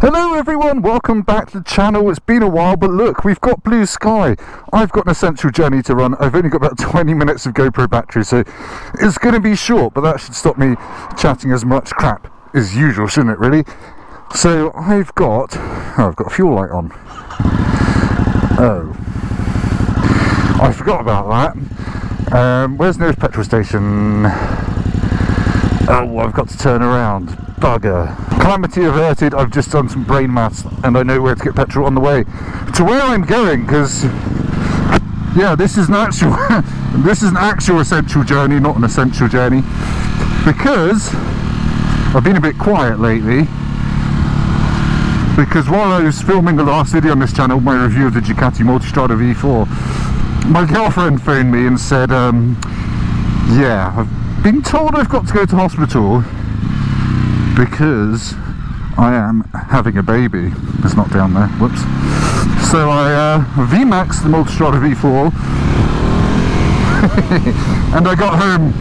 Hello everyone, welcome back to the channel. It's been a while, but look, we've got blue sky. I've got an essential journey to run. I've only got about 20 minutes of GoPro battery, so it's going to be short, but that should stop me chatting as much crap as usual, shouldn't it, really? So I've got, oh, I've got a fuel light on. Oh. I forgot about that. Um, where's the nearest petrol station? Oh, I've got to turn around. Bugger. Calamity averted, I've just done some brain maths and I know where to get petrol on the way to where I'm going because yeah, this is an actual this is an actual essential journey, not an essential journey. Because I've been a bit quiet lately. Because while I was filming the last video on this channel, my review of the Ducati Multistrada V4, my girlfriend phoned me and said, um, yeah, I've been told I've got to go to hospital because I am having a baby. It's not down there, whoops. So I uh, VMAX the Multistrada V4 and I got home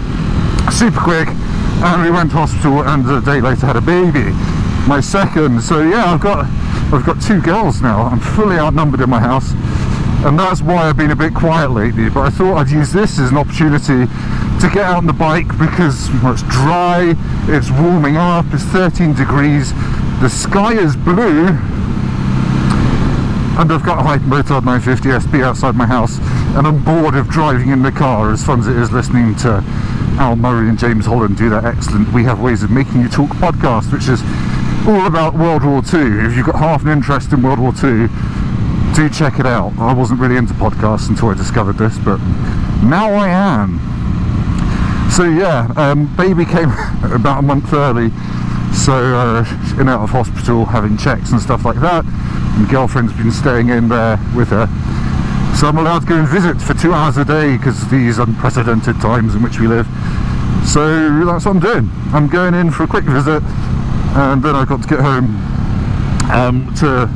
super quick and we went to hospital and a day later had a baby. My second, so yeah, I've got I've got two girls now. I'm fully outnumbered in my house and that's why I've been a bit quiet lately but I thought I'd use this as an opportunity to get out on the bike because well, it's dry, it's warming up, it's 13 degrees, the sky is blue and I've got a Hypermotard 950 SP outside my house and I'm bored of driving in the car as fun as it is listening to Al Murray and James Holland do that excellent We Have Ways of Making You Talk podcast which is all about World War II. If you've got half an interest in World War II do check it out. I wasn't really into podcasts until I discovered this but now I am. So yeah, um, baby came about a month early, so uh, in out of hospital having checks and stuff like that. And girlfriend's been staying in there with her. So I'm allowed to go and visit for two hours a day because these unprecedented times in which we live. So that's what I'm doing. I'm going in for a quick visit and then I've got to get home um, to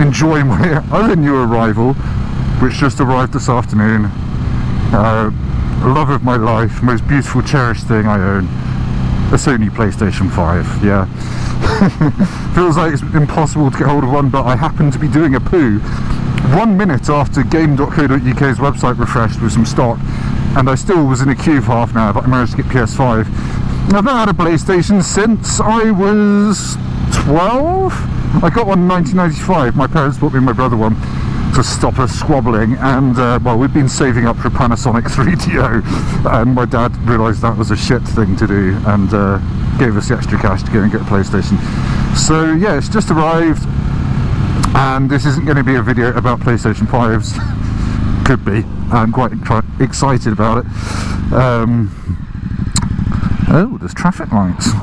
enjoy my other new arrival which just arrived this afternoon. Uh, love of my life, most beautiful, cherished thing I own. A Sony PlayStation 5, yeah. Feels like it's impossible to get hold of one, but I happen to be doing a poo one minute after game.co.uk's website refreshed with some stock, and I still was in a queue for half an hour, but I managed to get PS5. I've not had a PlayStation since I was 12? I got one in 1995. My parents bought me my brother one to stop us squabbling and uh, well we've been saving up for Panasonic 3DO and my dad realised that was a shit thing to do and uh, gave us the extra cash to go and get a PlayStation. So yeah it's just arrived and this isn't going to be a video about PlayStation 5s could be. I'm quite excited about it. Um, oh there's traffic lights.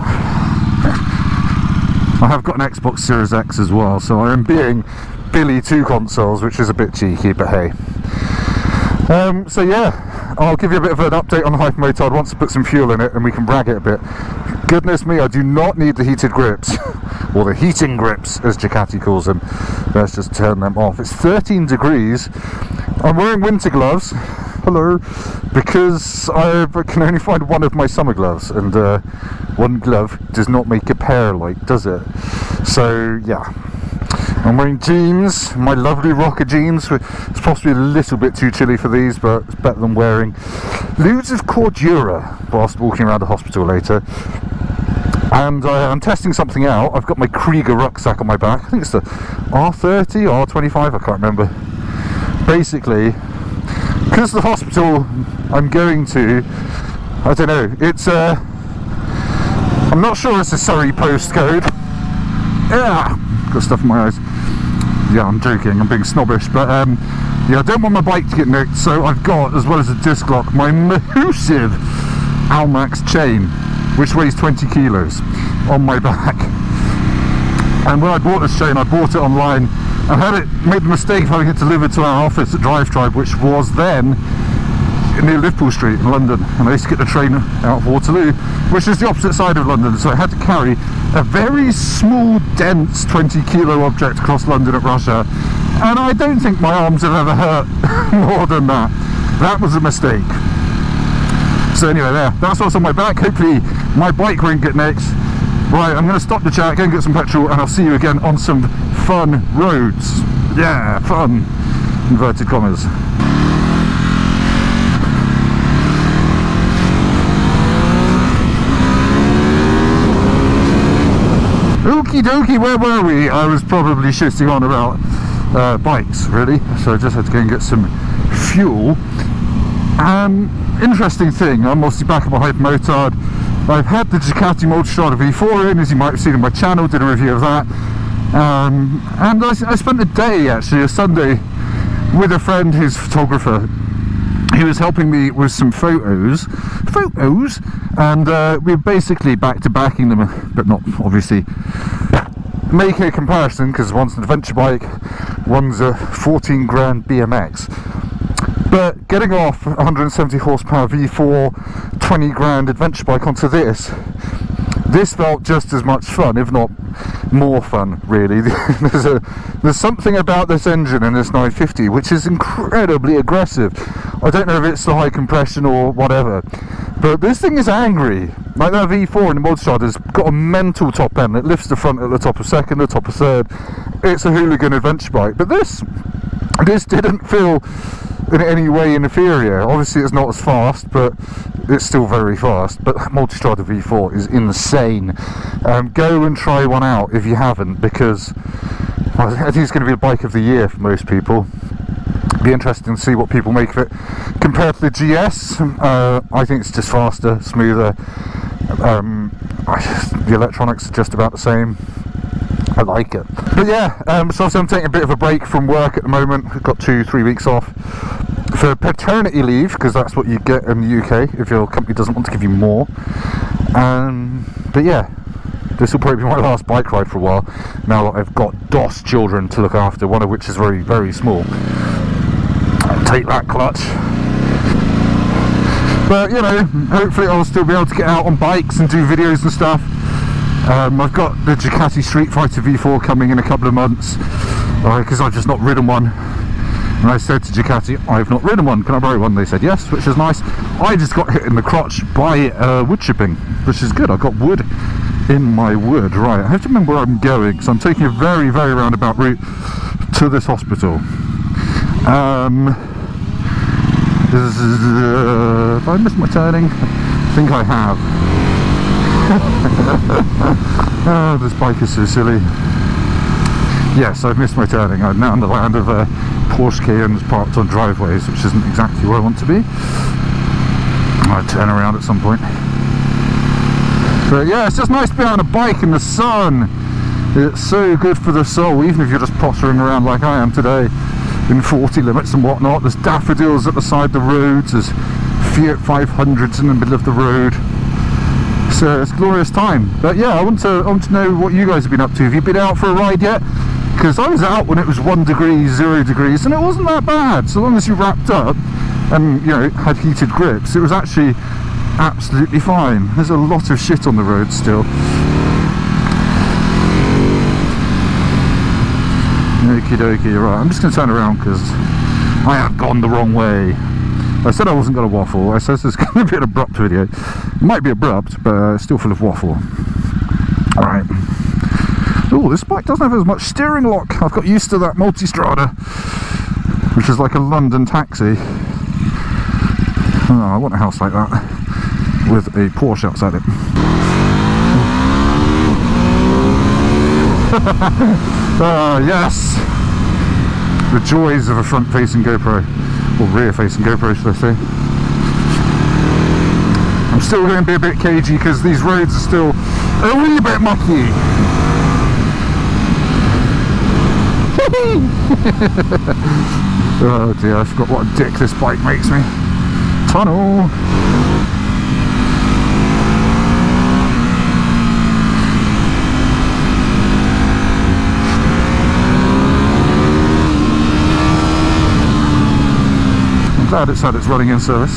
I have got an Xbox Series X as well so I am being Billy two consoles, which is a bit cheeky, but hey. Um, so yeah, I'll give you a bit of an update on the Hypermotard once I put some fuel in it and we can brag it a bit. Goodness me, I do not need the heated grips, or the heating grips as Ducati calls them. Let's just turn them off. It's 13 degrees. I'm wearing winter gloves, hello, because I can only find one of my summer gloves and uh, one glove does not make a pair like, does it? So yeah, I'm wearing jeans, my lovely rocker jeans. It's possibly a little bit too chilly for these, but it's better than wearing loads of Cordura whilst walking around the hospital later. And uh, I'm testing something out. I've got my Kriega rucksack on my back. I think it's the R30 or R25, I can't remember. Basically, because the hospital I'm going to, I don't know, it's uh, I'm not sure it's a Surrey postcode. Yeah, got stuff in my eyes yeah, I'm joking, I'm being snobbish, but um, yeah, I don't want my bike to get nicked, so I've got, as well as a disc lock, my massive Almax chain, which weighs 20 kilos, on my back. And when I bought this chain, I bought it online, I had it, made the mistake of having it delivered to our office at Drive Tribe, which was then near Liverpool Street in London and I used to get the train out of Waterloo which is the opposite side of London. So I had to carry a very small dense 20 kilo object across London at Russia. And I don't think my arms have ever hurt more than that. That was a mistake. So anyway there. That's what's on my back. Hopefully my bike won't get next. Right, I'm going to stop the chat, go and get some petrol, and I'll see you again on some fun roads. Yeah, fun. Inverted commas. Okie dokie, where were we? I was probably shitting on about uh, bikes, really. So I just had to go and get some fuel. Um, interesting thing, I'm obviously back at my Hypermotard. I've had the Ducati Multistrada V4 in, as you might have seen on my channel, did a review of that. Um, and I, I spent a day, actually, a Sunday, with a friend who's a photographer he was helping me with some photos photos and uh, we're basically back to backing them but not obviously make a comparison because one's an adventure bike one's a 14 grand BMX but getting off 170 horsepower V4 20 grand adventure bike onto this this felt just as much fun if not more fun really. There's a there's something about this engine in this 950 which is incredibly aggressive. I don't know if it's the high compression or whatever but this thing is angry. Like that V4 in the Multistrada has got a mental top end. It lifts the front at the top of second the top of third. It's a hooligan adventure bike but this this didn't feel in any way inferior. Obviously it's not as fast but it's still very fast but Multistrada V4 is insane. Um, go and try one out if you haven't because I think it's going to be the bike of the year for most people. Be interesting to see what people make of it. Compared to the GS uh, I think it's just faster smoother. Um, the electronics are just about the same. I like it. But yeah um, so I'm taking a bit of a break from work at the moment. I've got two three weeks off for paternity leave because that's what you get in the UK if your company doesn't want to give you more. Um, but yeah this will probably be my last bike ride for a while now that I've got DOS children to look after one of which is very very small. Take that clutch. But you know hopefully I'll still be able to get out on bikes and do videos and stuff. Um, I've got the Ducati Streetfighter V4 coming in a couple of months because uh, I've just not ridden one and I said to Ducati, I've not ridden one, can I borrow one? They said yes, which is nice. I just got hit in the crotch by uh, wood chipping, which is good. I got wood in my wood. Right, I have to remember where I'm going, so I'm taking a very, very roundabout route to this hospital. Um, uh, have I missed my turning? I think I have. oh, this bike is so silly. Yes, I've missed my turning. I'm now in the land of uh, Porsche Cayennes parked on driveways, which isn't exactly where I want to be. I might turn around at some point. But yeah, it's just nice to be on a bike in the sun. It's so good for the soul, even if you're just pottering around like I am today in 40 limits and whatnot. There's daffodils at the side of the roads, there's Fiat 500s in the middle of the road. So it's glorious time. But yeah, I want to I want to know what you guys have been up to. Have you been out for a ride yet? Because I was out when it was one degree, zero degrees, and it wasn't that bad. So long as you wrapped up and you know had heated grips, it was actually absolutely fine. There's a lot of shit on the road still. Okie dokie, right, I'm just going to turn around because I have gone the wrong way. I said I wasn't going to waffle. I said this is going to be an abrupt video. It might be abrupt, but uh, still full of waffle. Oh, this bike doesn't have as much steering lock. I've got used to that Multistrada, which is like a London taxi. Oh, I want a house like that with a Porsche outside it. Uh, yes! The joys of a front-facing GoPro, or rear-facing GoPro, should I say. I'm still going to be a bit cagey because these roads are still a wee bit mucky. oh dear, I forgot what a dick this bike makes me. Tunnel! I'm glad it's had its running in service.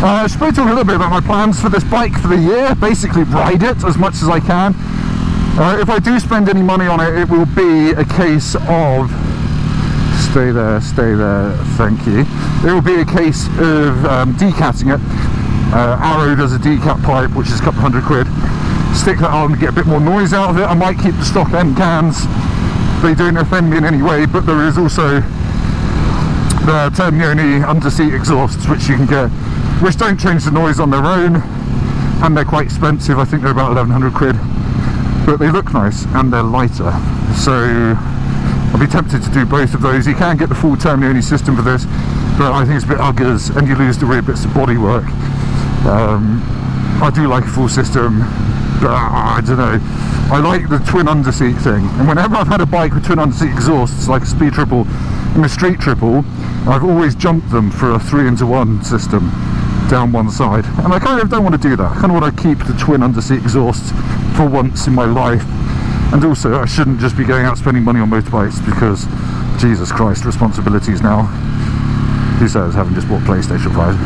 Uh, I should probably talk a little bit about my plans for this bike for the year. Basically ride it as much as I can uh, if I do spend any money on it, it will be a case of stay there, stay there, thank you. It will be a case of um, decatting it. Uh, Arrow does a decat pipe, which is a couple hundred quid. stick that on, to get a bit more noise out of it. I might keep the stock end cans. They don't offend me in any way, but there is also the Termignoni under-seat exhausts which you can get, which don't change the noise on their own, and they're quite expensive. I think they're about 1100 quid, but they look nice and they're lighter. So I'll be tempted to do both of those. You can get the full Termignoni system for this, but I think it's a bit uggers and you lose the rear bits of bodywork. Um, I do like a full system, but I don't know. I like the twin underseat thing, and whenever I've had a bike with twin underseat exhausts, like a speed triple and a street triple, I've always jumped them for a three into one system down one side. And I kind of don't want to do that. I kind of want to keep the twin underseat exhausts for once in my life. And also I shouldn't just be going out spending money on motorbikes because Jesus Christ responsibilities now. Who says having just bought PlayStation 5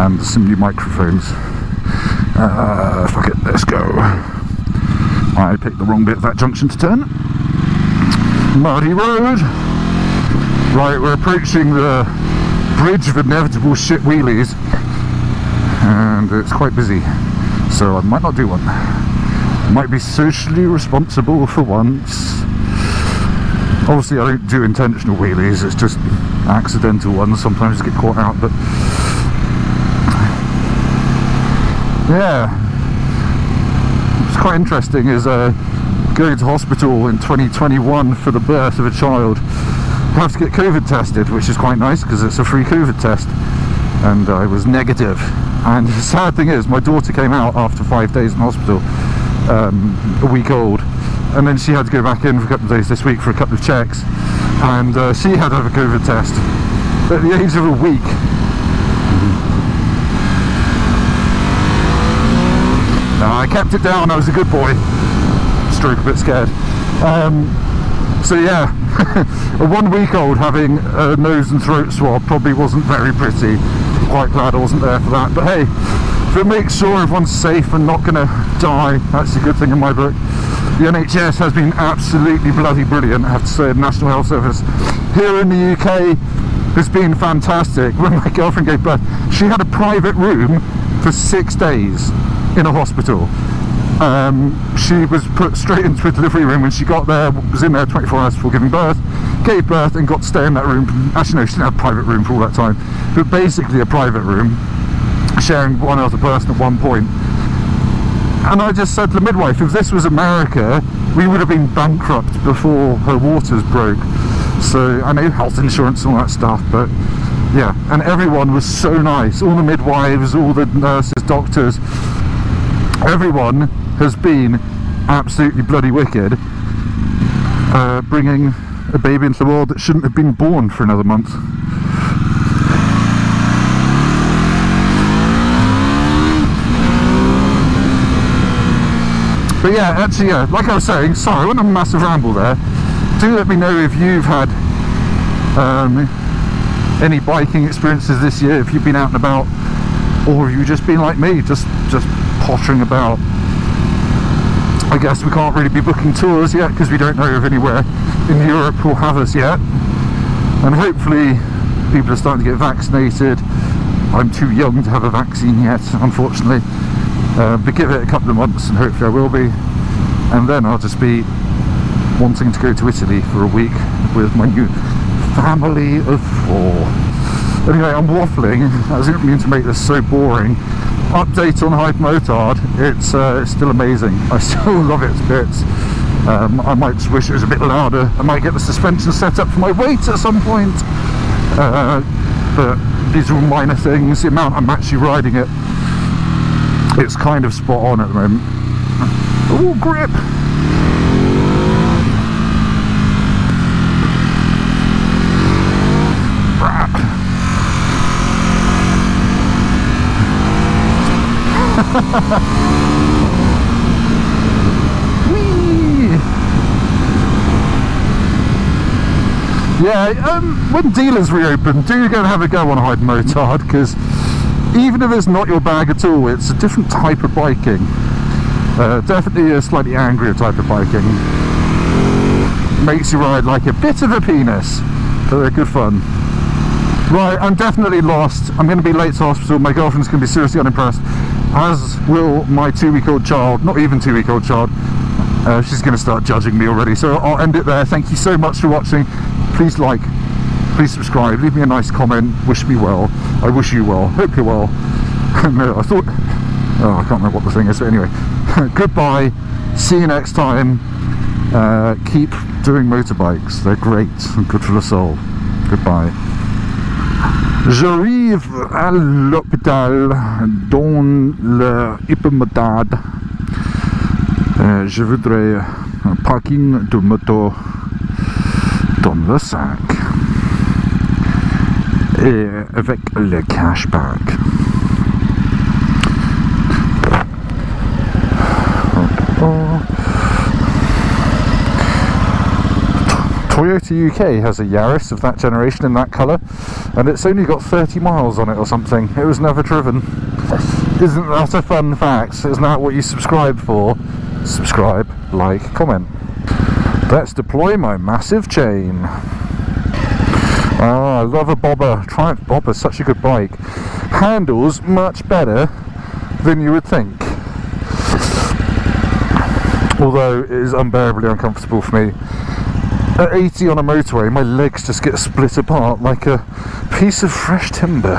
and some new microphones. Uh, fuck it let's go. I picked the wrong bit of that junction to turn. Muddy road. Right we're approaching the bridge of inevitable shit wheelies. And it's quite busy so I might not do one might be socially responsible for once. Obviously I don't do intentional wheelies, it's just accidental ones, sometimes get caught out, but yeah. What's quite interesting is uh, going to hospital in 2021 for the birth of a child. I have to get COVID tested, which is quite nice because it's a free COVID test. And I was negative. And the sad thing is, my daughter came out after five days in hospital um, a week old. And then she had to go back in for a couple of days this week for a couple of checks. And uh, she had to have a COVID test. At the age of a week. No, I kept it down, I was a good boy. Stroke a bit scared. Um, so yeah. A one week old having a nose and throat swab probably wasn't very pretty quite glad I wasn't there for that but hey if it makes sure everyone's safe and not going to die, that's a good thing in my book. The NHS has been absolutely bloody brilliant, I have to say, the National Health Service here in the UK has been fantastic. When my girlfriend gave birth, she had a private room for six days in a hospital. Um, she was put straight into a delivery room when she got there, was in there 24 hours before giving birth, gave birth and got to stay in that room. Actually no, she didn't have a private room for all that time, but basically a private room sharing one other person at one point. And I just said to the midwife, if this was America, we would have been bankrupt before her waters broke. So I know health insurance and all that stuff, but yeah, and everyone was so nice. All the midwives, all the nurses, doctors, everyone has been absolutely bloody wicked, uh, bringing a baby into the world that shouldn't have been born for another month. But yeah, actually, yeah, like I was saying, sorry, I went on a massive ramble there. Do let me know if you've had um, any biking experiences this year, if you've been out and about, or have you just been like me, just just pottering about. I guess we can't really be booking tours yet because we don't know of anywhere in Europe who'll have us yet. And hopefully people are starting to get vaccinated. I'm too young to have a vaccine yet, unfortunately. Uh, but give it a couple of months and hopefully I will be. And then I'll just be wanting to go to Italy for a week with my new family of four. Anyway, I'm waffling. I didn't mean to make this so boring. Update on Hypermotard. It's, uh, it's still amazing. I still love it to bits. Um, I might just wish it was a bit louder. I might get the suspension set up for my weight at some point. Uh, but these are all minor things. The amount I'm actually riding it it's kind of spot on at the moment. Oh, grip! Yeah, um, when dealers reopen, do you go and have a go on Hypermotard because even if it's not your bag at all, it's a different type of biking. Uh, definitely a slightly angrier type of biking. Makes you ride like a bit of a penis, but they're good fun. Right, I'm definitely lost. I'm going to be late to hospital. My girlfriend's going to be seriously unimpressed. As will my two-week-old child, not even two-week-old child. Uh, she's going to start judging me already, so I'll end it there. Thank you so much for watching. Please like, please subscribe, leave me a nice comment, wish me well. I wish you well, hope you're well. I thought, oh, I can't remember what the thing is, but anyway. Goodbye, see you next time. Uh, keep doing motorbikes, they're great and good for the soul. Goodbye. J'arrive à l'hôpital dans le. Euh, je voudrais un parking de moto dans le sac et avec le cashback. Oh. Toyota UK has a Yaris of that generation in that colour and it's only got 30 miles on it or something. It was never driven. Isn't that a fun fact? Isn't that what you subscribe for? Subscribe, like, comment. Let's deploy my massive chain. Oh, I love a Bobber. Triumph Bobber, such a good bike. Handles much better than you would think. Although it is unbearably uncomfortable for me. At 80 on a motorway, my legs just get split apart like a piece of fresh timber.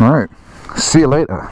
Alright, see you later.